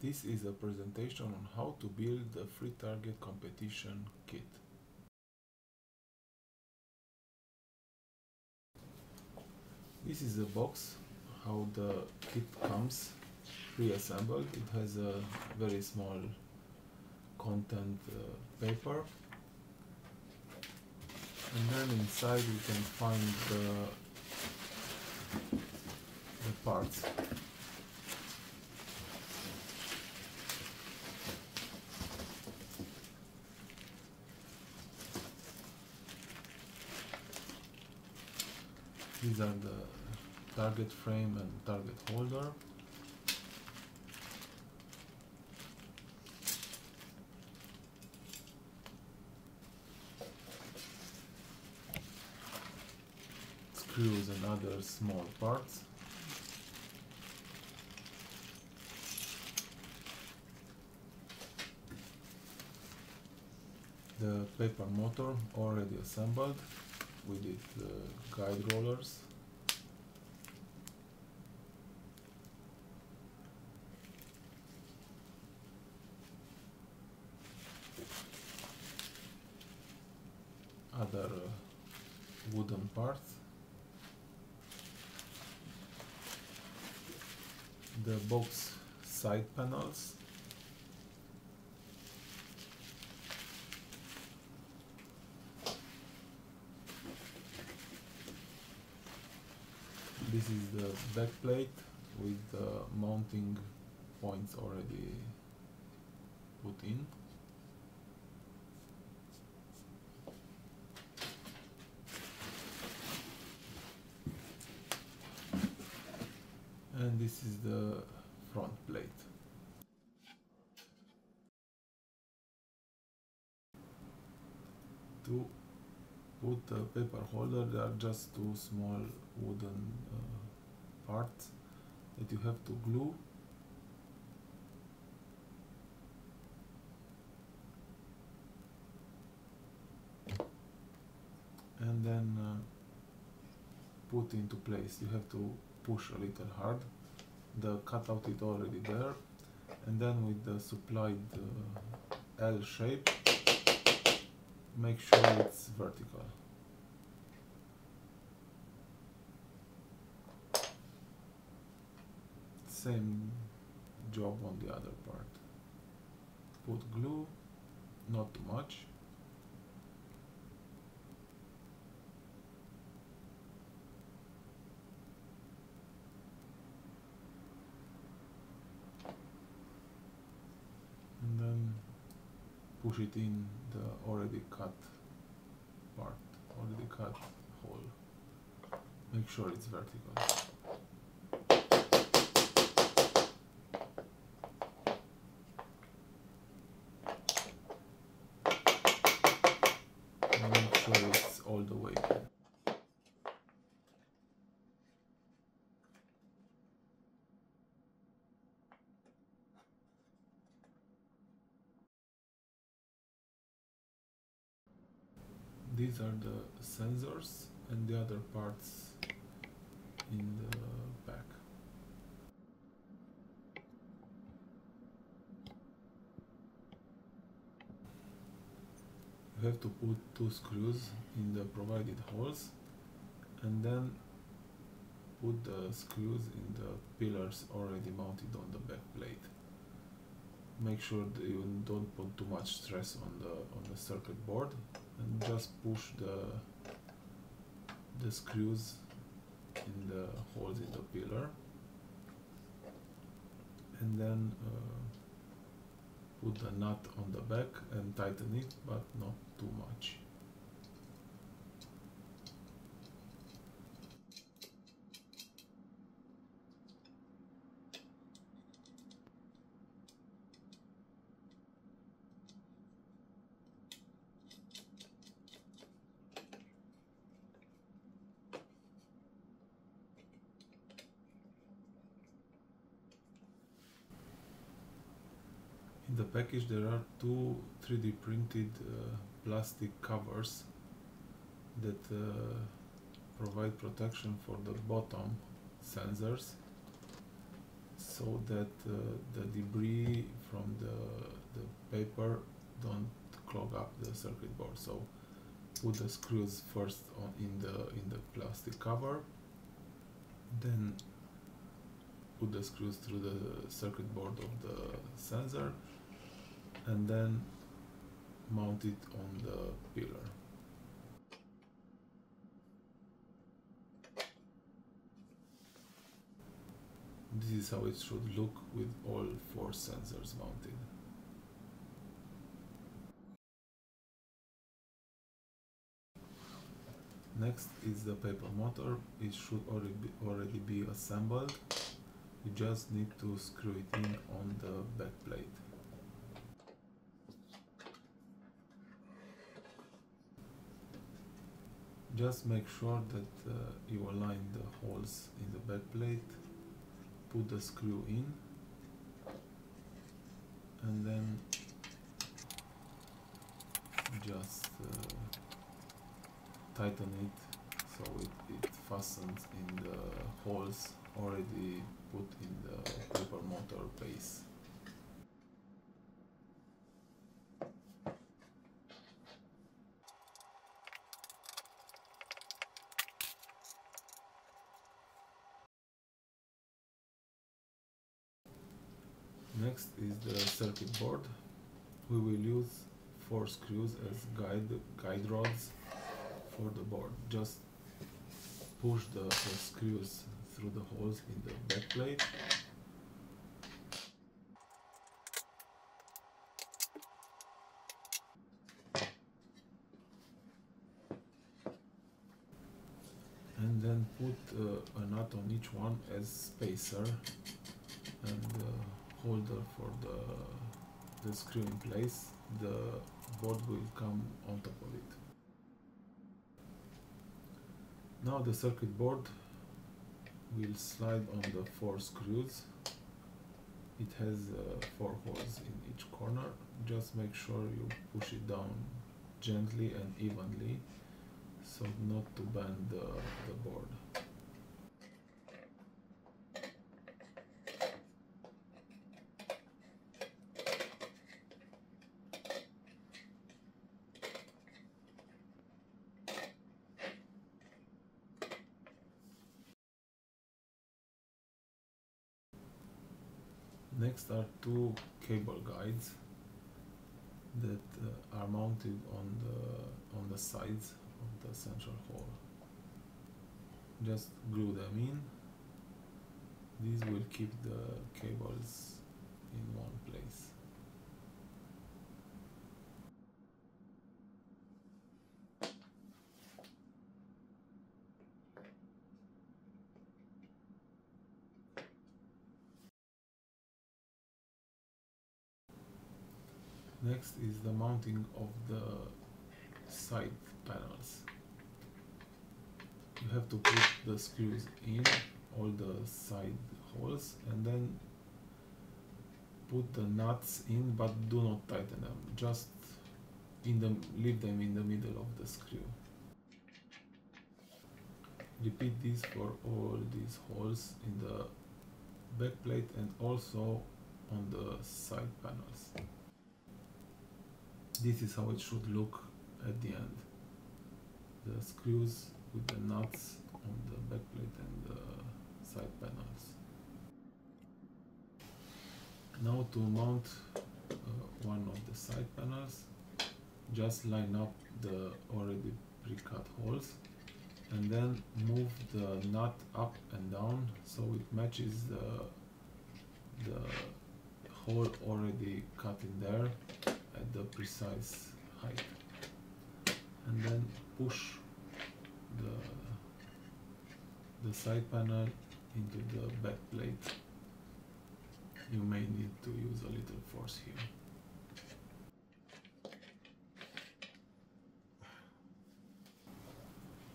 This is a presentation on how to build a FreeTarget competition kit. This is a box how the kit comes pre-assembled. It has a very small content uh, paper and then inside you can find the, the parts. These are the target frame and target holder. Screws and other small parts. The paper motor already assembled with did guide rollers. Other uh, wooden parts. The box side panels This is the back plate with the mounting points already put in. And this is the front plate. To put the paper holder there are just two small wooden uh, parts that you have to glue. And then uh, put into place. You have to push a little hard. The cutout is already there. And then with the supplied uh, L shape make sure it's vertical. Same job on the other part. Put glue, not too much. And then push it in the already cut part, already cut hole. Make sure it's vertical. Make sure it's all the way. These are the sensors and the other parts in the back. You have to put two screws in the provided holes and then put the screws in the pillars already mounted on the back plate. Make sure that you don't put too much stress on the on the circuit board and just push the the screws in the holes in the pillar. And then uh, put the nut on the back and tighten it but not too much In the package there are two 3D printed uh, plastic covers that uh, provide protection for the bottom sensors so that uh, the debris from the, the paper don't clog up the circuit board. So put the screws first on in the in the plastic cover then put the screws through the circuit board of the sensor and then mount it on the pillar this is how it should look with all four sensors mounted Next is the paper motor. It should already be, assembled. You just need to screw it in on the back plate. Just make sure that uh, you align the holes in the back plate, put the screw in, and then just uh, tighten it so it, it fastens in the holes already put in the paper motor base. Next is the circuit board. We will use four screws as guide, guide rods for the board. Just push the, the screws through the holes in the back plate. And then put uh, a nut on each one as spacer and uh, holder for the, the screw in place. The board will come on top of it. Now the circuit board will slide on the four screws. It has uh, four holes in each corner. Just make sure you push it down gently and evenly so not to bend the, the board. Next are two cable guides that uh, are mounted on the on the sides of the central hole. Just glue them in. These will keep the cables in one place. Next is the mounting of the side panels. You have to put the screws in all the side holes and then put the nuts in but do not tighten them. Just in the leave them in the middle of the screw. Repeat this for all these holes in the back plate and also on the side panels this is how it should look at the end. The screws with the nuts on the back plate and the side panels. Now to mount uh, one of the side panels. Just line up the already pre-cut holes and then move the nut up and down so it matches the the hole already cut in there at the precise height. And then push the the side panel into the back plate. You may need to use a little force here.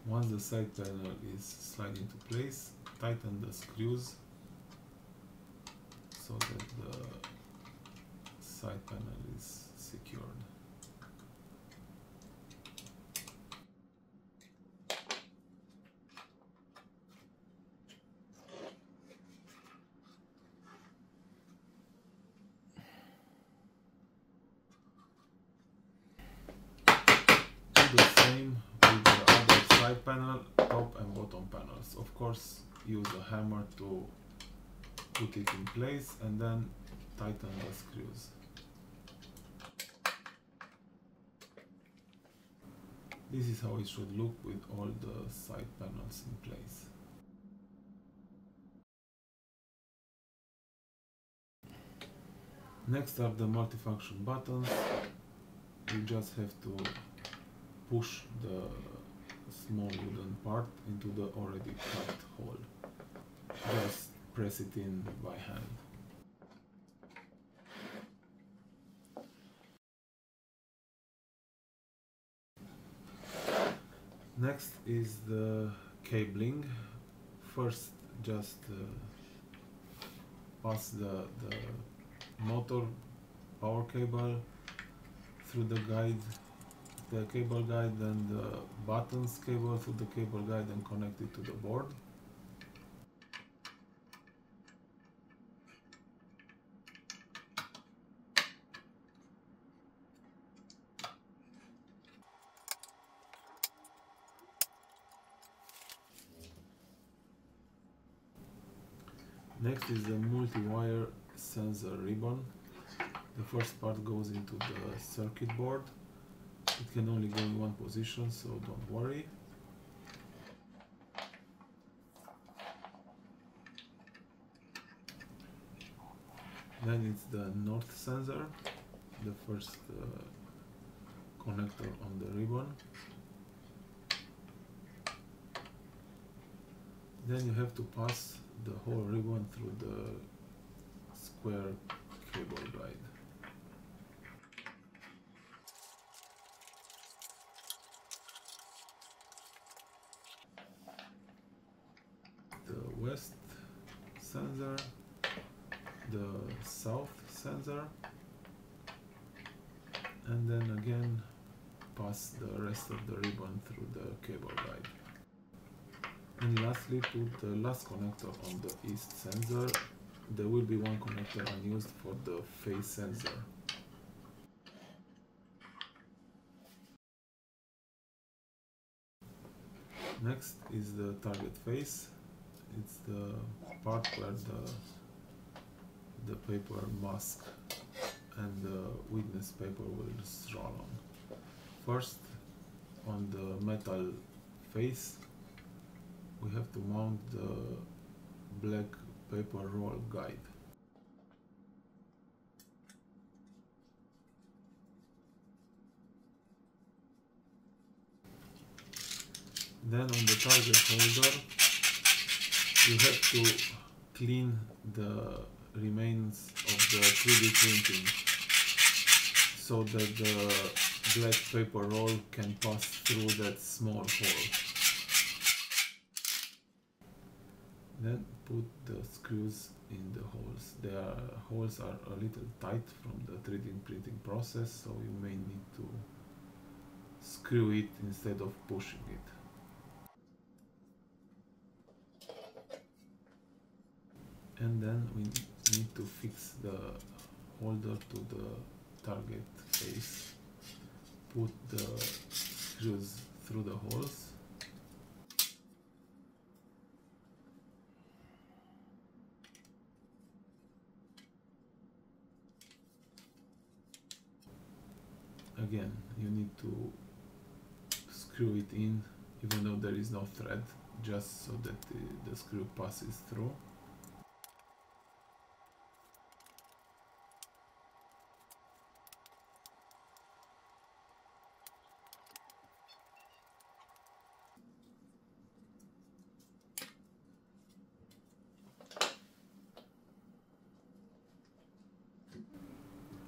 Once the side panel is slid into place tighten the screws so that the side panel is secured. The same with the other side panel, top and bottom panels. Of course, use a hammer to put it in place and then tighten the screws. This is how it should look with all the side panels in place. Next are the multifunction buttons. You just have to push the small wooden part into the already cut hole. Just press it in by hand. Next is the cabling. First just uh, pass the, the motor power cable through the guide the cable guide and the buttons cable through the cable guide and connect it to the board Next is the multi-wire sensor ribbon. The first part goes into the circuit board. It can only go in one position, so don't worry. Then it's the north sensor, the first uh, connector on the ribbon. Then you have to pass the whole ribbon through the square cable guide. The west sensor, the south sensor, and then again pass the rest of the ribbon through the cable guide. And lastly, put the last connector on the east sensor. There will be one connector unused for the phase sensor. Next is the target face. It's the part where the the paper mask and the witness paper will roll on. First, on the metal face, we have to mount the black paper roll guide. Then on the target holder, you have to clean the remains of the 3D printing so that the black paper roll can pass through that small hole. Then put the screws in the holes. The holes are a little tight from the 3D printing process, so you may need to screw it instead of pushing it. And then we need to fix the holder to the target face. Put the screws through the holes again you need to screw it in even though there is no thread just so that the, the screw passes through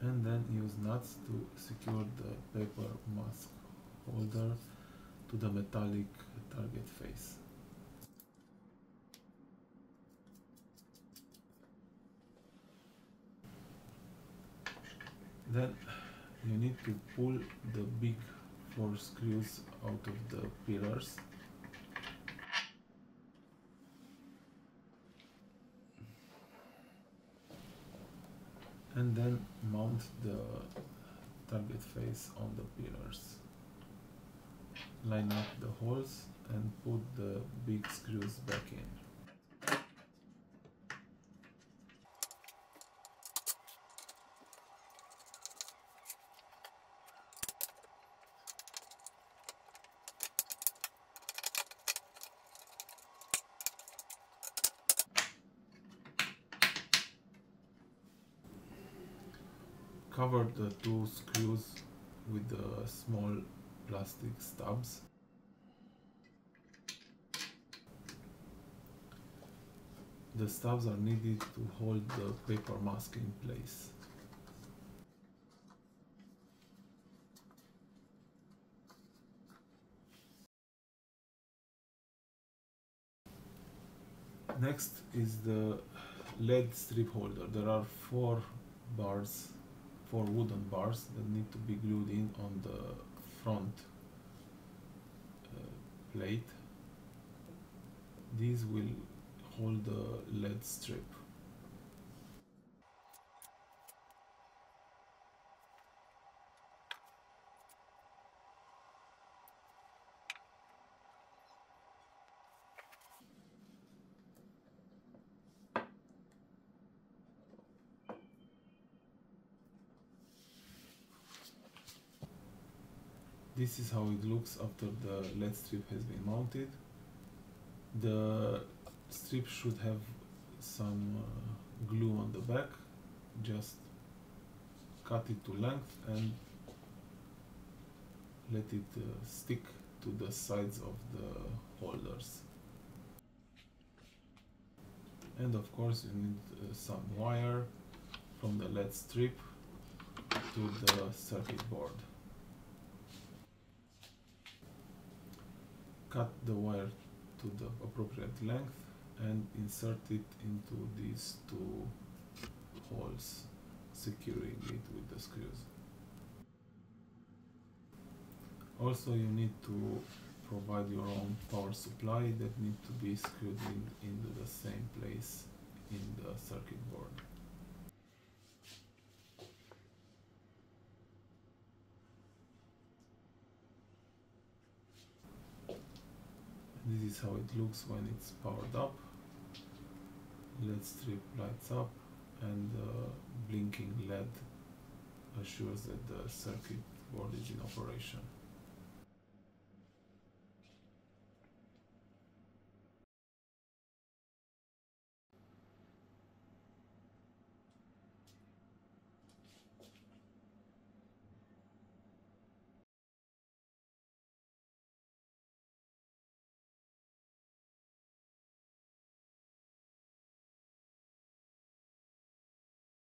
and then use nuts to secure the paper mask holder to the metallic target face. Then you need to pull the big four screws out of the pillars and then mount the target face on the pillars. Line up the holes and put the big screws back in. Cover the two screws with the small plastic stubs. The stubs are needed to hold the paper mask in place. Next is the LED strip holder. There are four bars, four wooden bars that need to be glued in on the front uh, plate. These will hold the LED strip. This is how it looks after the LED strip has been mounted. The strip should have some uh, glue on the back. Just cut it to length and let it uh, stick to the sides of the holders. And of course you need uh, some wire from the LED strip to the circuit board. Cut the wire to the appropriate length and insert it into these two holes securing it with the screws. Also you need to provide your own power supply that need to be screwed in into the same place in the circuit board this is how it looks when it's powered up. LED strip lights up and the blinking LED assures that the circuit board is in operation